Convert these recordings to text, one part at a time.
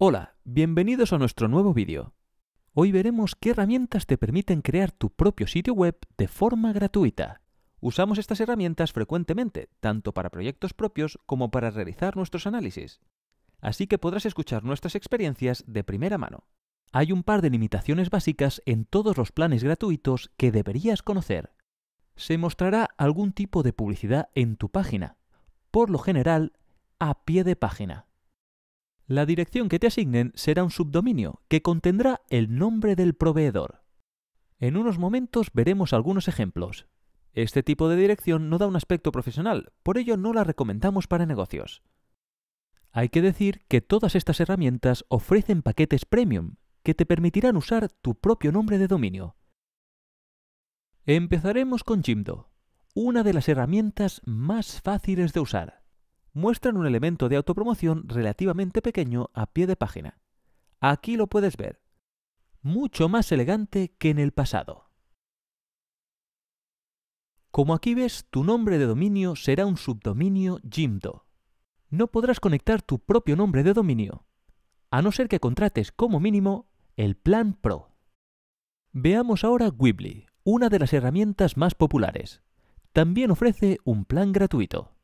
Hola, bienvenidos a nuestro nuevo vídeo. Hoy veremos qué herramientas te permiten crear tu propio sitio web de forma gratuita. Usamos estas herramientas frecuentemente, tanto para proyectos propios como para realizar nuestros análisis. Así que podrás escuchar nuestras experiencias de primera mano. Hay un par de limitaciones básicas en todos los planes gratuitos que deberías conocer. Se mostrará algún tipo de publicidad en tu página, por lo general a pie de página. La dirección que te asignen será un subdominio que contendrá el nombre del proveedor. En unos momentos veremos algunos ejemplos. Este tipo de dirección no da un aspecto profesional, por ello no la recomendamos para negocios. Hay que decir que todas estas herramientas ofrecen paquetes premium que te permitirán usar tu propio nombre de dominio. Empezaremos con Jimdo, una de las herramientas más fáciles de usar. Muestran un elemento de autopromoción relativamente pequeño a pie de página. Aquí lo puedes ver. Mucho más elegante que en el pasado. Como aquí ves, tu nombre de dominio será un subdominio Jimdo. No podrás conectar tu propio nombre de dominio, a no ser que contrates como mínimo el Plan Pro. Veamos ahora Weebly, una de las herramientas más populares. También ofrece un plan gratuito.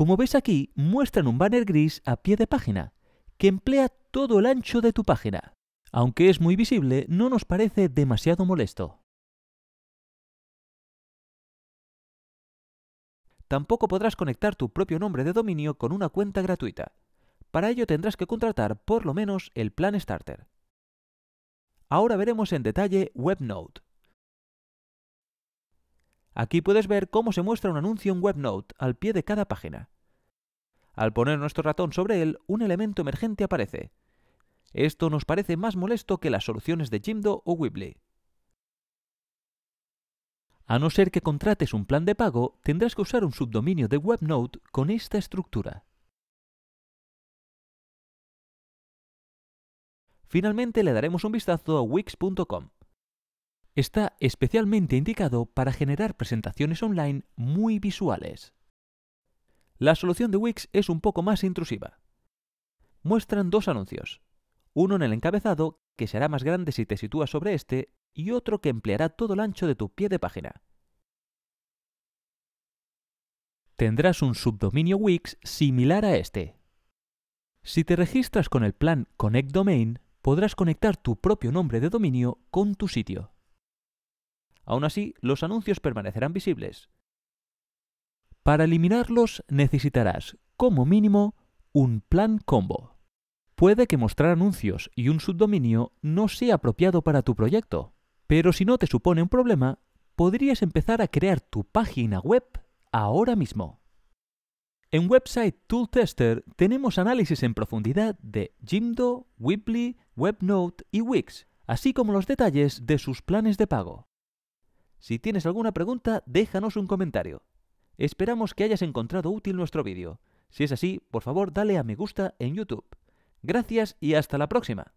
Como ves aquí, muestran un banner gris a pie de página, que emplea todo el ancho de tu página. Aunque es muy visible, no nos parece demasiado molesto. Tampoco podrás conectar tu propio nombre de dominio con una cuenta gratuita. Para ello tendrás que contratar por lo menos el plan Starter. Ahora veremos en detalle WebNote. Aquí puedes ver cómo se muestra un anuncio en WebNote al pie de cada página. Al poner nuestro ratón sobre él, un elemento emergente aparece. Esto nos parece más molesto que las soluciones de Jimdo o Weebly. A no ser que contrates un plan de pago, tendrás que usar un subdominio de WebNote con esta estructura. Finalmente le daremos un vistazo a Wix.com. Está especialmente indicado para generar presentaciones online muy visuales. La solución de Wix es un poco más intrusiva. Muestran dos anuncios, uno en el encabezado, que será más grande si te sitúas sobre este, y otro que empleará todo el ancho de tu pie de página. Tendrás un subdominio Wix similar a este. Si te registras con el plan Connect Domain, podrás conectar tu propio nombre de dominio con tu sitio. Aún así, los anuncios permanecerán visibles. Para eliminarlos necesitarás, como mínimo, un plan combo. Puede que mostrar anuncios y un subdominio no sea apropiado para tu proyecto, pero si no te supone un problema, podrías empezar a crear tu página web ahora mismo. En Website Tool Tester tenemos análisis en profundidad de Jimdo, Weebly, WebNote y Wix, así como los detalles de sus planes de pago. Si tienes alguna pregunta, déjanos un comentario. Esperamos que hayas encontrado útil nuestro vídeo. Si es así, por favor dale a me gusta en YouTube. Gracias y hasta la próxima.